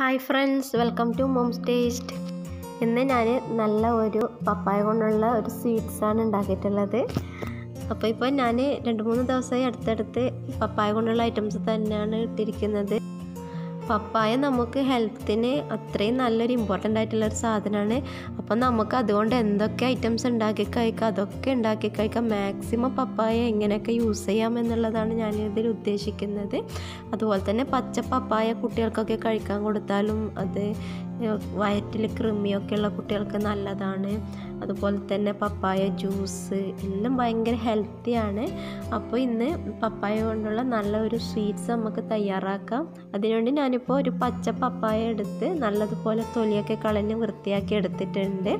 Hi friends welcome to mom's taste. ഇന്ന് ഞാൻ നല്ല ഒരു പപ്പായ കൊണ്ടുള്ള ഒരു സ്വീറ്റ്സാണ് ഉണ്ടാക്കിയിട്ടുള്ളത്. അപ്പോൾ ഇപ്പോൾ ഞാൻ രണ്ട് മൂന്ന് ദിവസമായി അടുത്തടുത്ത് പപ്പായ കൊണ്ടുള്ള ഐറ്റംസ് തന്നെയാണ് ഇട്ടിരിക്കുന്നത്. പപ്പായ നമുക്ക് ഹെൽത്തിന് അത്രയും നല്ലൊരു ഇമ്പോർട്ടന്റ് ആയിട്ടുള്ള ഒരു സാധനമാണ് അപ്പം നമുക്ക് അതുകൊണ്ട് എന്തൊക്കെ ഐറ്റംസ് ഉണ്ടാക്കി കഴിക്കാം അതൊക്കെ ഉണ്ടാക്കി കഴിക്കാം. മാക്സിമം പപ്പായ എങ്ങനെയൊക്കെ യൂസ് ചെയ്യാം എന്നുള്ളതാണ് ഞാൻ ഇതിൽ ഉദ്ദേശിക്കുന്നത്. അതുപോലെ തന്നെ പച്ച പപ്പായ കുട്ടികൾക്കൊക്കെ കഴിക്കാൻ കൊടുത്താലും അത് വയറ്റിൽ കൃമിയൊക്കെ ഉള്ള കുട്ടികൾക്ക് നല്ലതാണ്. അതുപോലെ തന്നെ പപ്പായ ജ്യൂസ് എല്ലാം ഭയങ്കര ഹെൽത്തിയാണ് അപ്പോൾ ഇന്ന് പപ്പായ കൊണ്ടുള്ള നല്ല ഒരു സ്വീറ്റ്സ് നമുക്ക് തയ്യാറാക്കാം. അതിനുവേണ്ടി ഞാനിപ്പോൾ ഒരു പച്ച പപ്പായ എടുത്ത് നല്ലതുപോലെ തൊലിയൊക്കെ കളഞ്ഞ് വൃത്തിയാക്കി എടുത്തിട്ടുണ്ട്.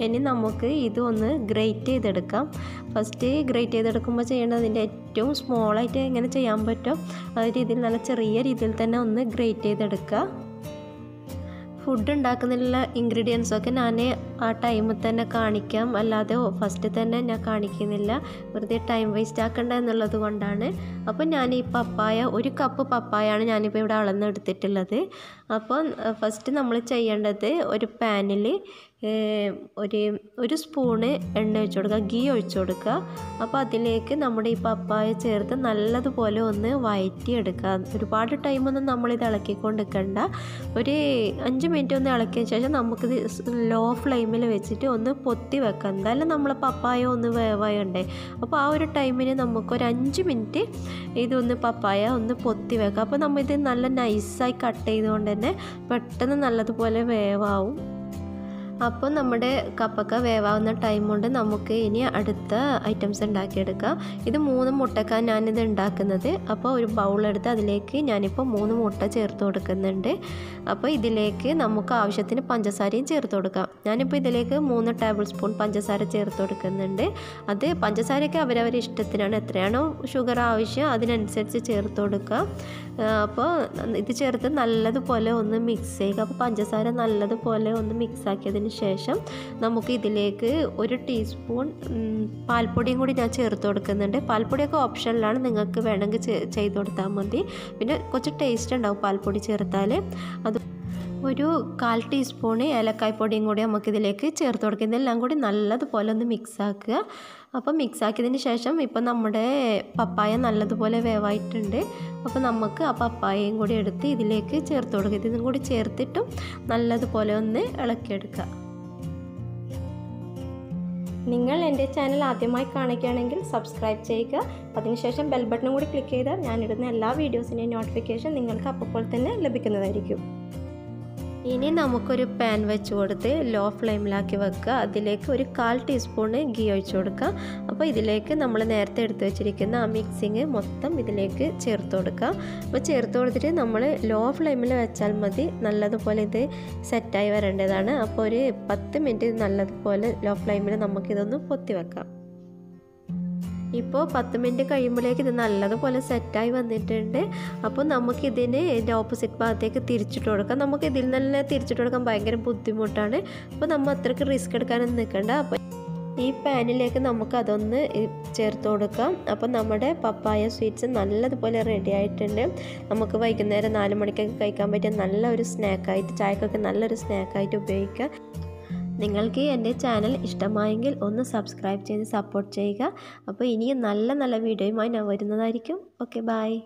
ഇനി നമുക്ക് ഇതൊന്ന് ഗ്രേറ്റ് ചെയ്തെടുക്കാം. ഫസ്റ്റ് ഗ്രേറ്റ് ചെയ്തെടുക്കുമ്പോൾ ചെയ്യേണ്ടത് അതിന്റെ ഏറ്റവും സ്മോളായിട്ട് എങ്ങനെ ചെയ്യാൻ പറ്റും? ആ രീതിയിൽ നല്ല ചെറിയ രീതിയിൽ തന്നെ ഒന്ന് ഗ്രേറ്റ് ചെയ്തെടുക്കുക. ഫുഡ് ഉണ്ടാക്കുന്നതിലുള്ള ഇൻഗ്രീഡിയൻസൊക്കെ ഞാൻ ആ ടൈമിൽ തന്നെ കാണിക്കാം. അല്ലാതെ ഫസ്റ്റ് തന്നെ ഞാൻ കാണിക്കുന്നില്ല. വെറുതെ ടൈം വേസ്റ്റ് ആക്കണ്ട എന്നുള്ളത് കൊണ്ടാണ്. അപ്പോൾ ഞാൻ ഈ പപ്പായ ഒരു കപ്പ് പപ്പായാണ് ഞാനിപ്പോൾ ഇവിടെ അളന്നെടുത്തിട്ടുള്ളത് അപ്പോൾ ഫസ്റ്റ് നമ്മൾ ചെയ്യേണ്ടത് ഒരു പാനിൽ ഒരു ഒരു സ്പൂണ് എണ്ണ ഒഴിച്ചു കൊടുക്കുക ഗീ ഒഴിച്ചു കൊടുക്കുക. അപ്പോൾ അതിലേക്ക് നമ്മുടെ ഈ പപ്പായ ചേർത്ത് നല്ലതുപോലെ ഒന്ന് വയറ്റിയെടുക്കുക. ഒരുപാട് ടൈമൊന്നും നമ്മളിത് ഇളക്കിക്കൊണ്ടിരിക്കണ്ട. ഒരു അഞ്ച് മിനിറ്റ് ഒന്ന് ഇളക്കിയ ശേഷം നമുക്കിത് ലോ ഫ്ലെയിമിൽ വെച്ചിട്ട് ഒന്ന് പൊത്തി വെക്കുക എന്തായാലും നമ്മൾ പപ്പായ ഒന്ന് വേവയണ്ടേ. അപ്പോൾ ആ ഒരു ടൈമിന് നമുക്കൊരു അഞ്ച് മിനിറ്റ് ഇതൊന്ന് പപ്പായ ഒന്ന് പൊത്തി വെക്കുക അപ്പോൾ നമ്മൾ ഇത് നല്ല നൈസായി കട്ട് ചെയ്തുകൊണ്ട് തന്നെ പെട്ടെന്ന് നല്ലതുപോലെ വേവാവും. അപ്പോൾ നമ്മുടെ കപ്പക്ക വേവാവുന്ന ടൈം കൊണ്ട് നമുക്ക് ഇനി അടുത്ത ഐറ്റംസ് ഉണ്ടാക്കിയെടുക്കാം. ഇത് മൂന്ന് മുട്ടക്കാണ് ഞാനിത് ഉണ്ടാക്കുന്നത്. അപ്പോൾ ഒരു ബൗളെടുത്ത് അതിലേക്ക് ഞാനിപ്പോൾ മൂന്ന് മുട്ട ചേർത്ത് കൊടുക്കുന്നുണ്ട്. അപ്പോൾ ഇതിലേക്ക് നമുക്ക് ആവശ്യത്തിന് പഞ്ചസാരയും ചേർത്ത് കൊടുക്കാം. ഞാനിപ്പോൾ ഇതിലേക്ക് മൂന്ന് ടേബിൾ സ്പൂൺ പഞ്ചസാര ചേർത്ത് കൊടുക്കുന്നുണ്ട്. അത് പഞ്ചസാരയൊക്കെ അവരവരുടെ ഇഷ്ടത്തിനാണ്. എത്രയാണോ ഷുഗർ ആവശ്യം അതിനനുസരിച്ച് ചേർത്ത് കൊടുക്കുക അപ്പോൾ ഇത് ചേർത്ത് നല്ലതുപോലെ ഒന്ന് മിക്സ് ചെയ്യുക. അപ്പോൾ പഞ്ചസാര നല്ലതുപോലെ ഒന്ന് മിക്സ് ആക്കിയതിന് ശേഷം നമുക്ക് ഇതിലേക്ക് ഒരു ടീസ്പൂൺ പാൽപ്പൊടിയും കൂടി ഞാൻ ചേർത്ത് കൊടുക്കുന്നുണ്ട്. പാൽപ്പൊടിയൊക്കെ ഓപ്ഷനിലാണ്. നിങ്ങൾക്ക് വേണമെങ്കിൽ ചെയ്ത് കൊടുത്താൽ മതി. പിന്നെ കുറച്ച് ടേസ്റ്റ് ഉണ്ടാവും പാൽപ്പൊടി ചേർത്താൽ അത് ഒരു കാൽ ടീസ്പൂണ് ഏലക്കായ് പൊടിയും കൂടി നമുക്കിതിലേക്ക് ചേർത്ത് കൊടുക്കുക. ഇതെല്ലാം കൂടി നല്ലതുപോലെ ഒന്ന് മിക്സ് ആക്കുക. അപ്പോൾ മിക്സ് ആക്കിയതിന് ശേഷം ഇപ്പം നമ്മുടെ പപ്പായ നല്ലതുപോലെ വേവായിട്ടുണ്ട്. അപ്പോൾ നമുക്ക് ആ പപ്പായയും കൂടി എടുത്ത് ഇതിലേക്ക് ചേർത്ത് കൊടുക്കുക. ഇതും കൂടി ചേർത്തിട്ടും നല്ലതുപോലെ ഒന്ന് ഇളക്കിയെടുക്കുക. നിങ്ങൾ എന്റെ ചാനൽ ആദ്യമായി കാണുകയാണെങ്കിൽ സബ്സ്ക്രൈബ് ചെയ്യുക. അതിനുശേഷം ബെൽ ബട്ടണും കൂടി ക്ലിക്ക് ചെയ്താൽ ഞാനിടുന്ന എല്ലാ വീഡിയോസിന്റെയും നോട്ടിഫിക്കേഷൻ നിങ്ങൾക്ക് അപ്പോൾ തന്നെ ലഭിക്കുന്നതായിരിക്കും. ഇനി നമുക്കൊരു പാൻ വെച്ച് കൊടുത്ത് ലോ ഫ്ലെയിമിലാക്കി വെക്കുക. അതിലേക്ക് ഒരു കാൽ ടീസ്പൂണ് ഗീ ഒഴിച്ചു കൊടുക്കുക. അപ്പോൾ ഇതിലേക്ക് നമ്മൾ നേരത്തെ എടുത്തു വെച്ചിരിക്കുന്ന ആ മിക്സിങ് മൊത്തം ഇതിലേക്ക് ചേർത്ത് കൊടുക്കുക. അപ്പോൾ ചേർത്ത് കൊടുത്തിട്ട് നമ്മൾ ലോ ഫ്ലെയിമിൽ വെച്ചാൽ മതി. നല്ലതുപോലെ ഇത് സെറ്റായി വരേണ്ടതാണ്. അപ്പോൾ ഒരു പത്ത് മിനിറ്റ് നല്ലതുപോലെ ലോ ഫ്ലെയിമിൽ നമുക്കിതൊന്ന് പൊത്തി വെക്കാം. ഇപ്പോൾ പത്ത് മിനിറ്റ് കഴിയുമ്പോഴേക്ക് ഇത് നല്ലതുപോലെ സെറ്റായി വന്നിട്ടുണ്ട്. അപ്പോൾ നമുക്കിതിന് ഇതിന്റെ ഓപ്പോസിറ്റ് ഭാഗത്തേക്ക് തിരിച്ചിട്ട് കൊടുക്കാം. നമുക്ക് ഇതിൽ തന്നെ തിരിച്ചിട്ട് കൊടുക്കാൻ ഭയങ്കര ബുദ്ധിമുട്ടാണ്. അപ്പോൾ നമ്മൾ അത്രയ്ക്ക് റിസ്ക് എടുക്കാനൊന്നും നിൽക്കണ്ട. അപ്പോൾ ഈ പാനിലേക്ക് നമുക്ക് അതൊന്ന് ചേർത്ത് കൊടുക്കാം. അപ്പോൾ നമ്മുടെ പപ്പായ സ്വീറ്റ്സ് നല്ലതുപോലെ റെഡി ആയിട്ടുണ്ട്. നമുക്ക് വൈകുന്നേരം നാല് മണിക്കൊക്കെ കഴിക്കാൻ പറ്റിയ നല്ല ഒരു സ്നാക്കായിട്ട് ചായക്കൊക്കെ നല്ലൊരു സ്നാക്കായിട്ട് ഉപയോഗിക്കാം. നിങ്ങൾക്ക് എന്റെ ചാനൽ ഇഷ്ടമായെങ്കിൽ ഒന്ന് സബ്സ്ക്രൈബ് ചെയ്ത് സപ്പോർട്ട് ചെയ്യുക. അപ്പോൾ ഇനിയും നല്ല നല്ല വീഡിയോയുമായി ഞാൻ വരുന്നതായിരിക്കും. Okay bye